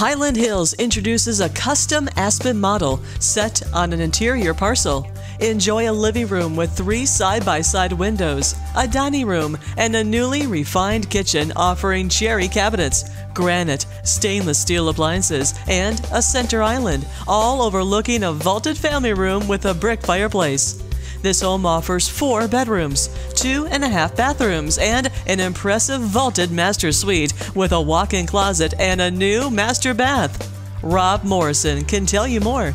Highland Hills introduces a custom Aspen model set on an interior parcel. Enjoy a living room with three side by side windows, a dining room, and a newly refined kitchen offering cherry cabinets, granite, stainless steel appliances, and a center island, all overlooking a vaulted family room with a brick fireplace. This home offers four bedrooms, two and a half bathrooms, and an impressive vaulted master suite with a walk in closet and a new master bath. Rob Morrison can tell you more.